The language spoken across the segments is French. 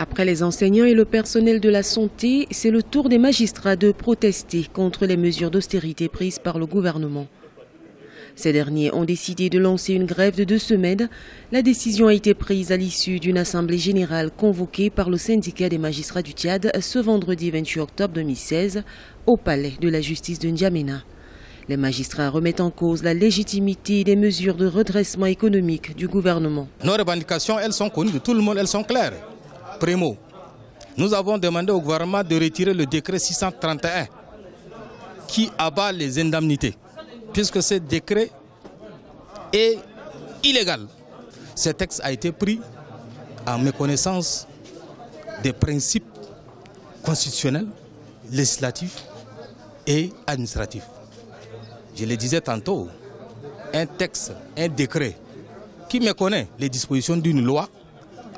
Après les enseignants et le personnel de la santé, c'est le tour des magistrats de protester contre les mesures d'austérité prises par le gouvernement. Ces derniers ont décidé de lancer une grève de deux semaines. La décision a été prise à l'issue d'une assemblée générale convoquée par le syndicat des magistrats du Tchad ce vendredi 28 octobre 2016 au palais de la justice de N'Djamena. Les magistrats remettent en cause la légitimité des mesures de redressement économique du gouvernement. Nos revendications, elles sont connues de tout le monde, elles sont claires. Primo, nous avons demandé au gouvernement de retirer le décret 631 qui abat les indemnités, puisque ce décret est illégal. Ce texte a été pris en méconnaissance des principes constitutionnels, législatifs et administratifs. Je le disais tantôt, un texte, un décret qui méconnaît les dispositions d'une loi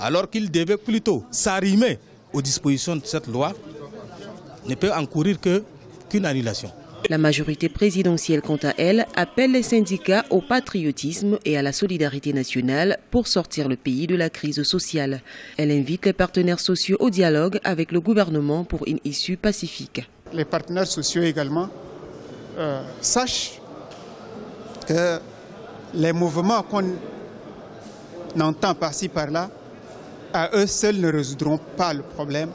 alors qu'il devait plutôt s'arrimer aux dispositions de cette loi, ne peut encourir qu'une annulation. La majorité présidentielle, quant à elle, appelle les syndicats au patriotisme et à la solidarité nationale pour sortir le pays de la crise sociale. Elle invite les partenaires sociaux au dialogue avec le gouvernement pour une issue pacifique. Les partenaires sociaux également euh, sachent que les mouvements qu'on entend par-ci par-là à eux seuls ne résoudront pas le problème.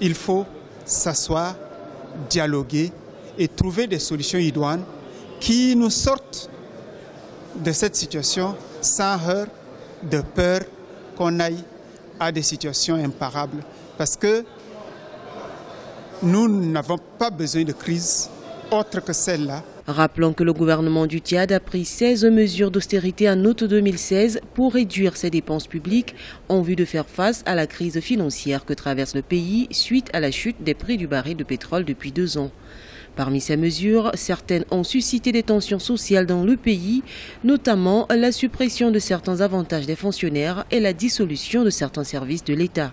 Il faut s'asseoir, dialoguer et trouver des solutions idoines qui nous sortent de cette situation sans heurts de peur qu'on aille à des situations imparables. Parce que nous n'avons pas besoin de crise autre que celle-là Rappelons que le gouvernement du Tchad a pris 16 mesures d'austérité en août 2016 pour réduire ses dépenses publiques en vue de faire face à la crise financière que traverse le pays suite à la chute des prix du baril de pétrole depuis deux ans. Parmi ces mesures, certaines ont suscité des tensions sociales dans le pays, notamment la suppression de certains avantages des fonctionnaires et la dissolution de certains services de l'État.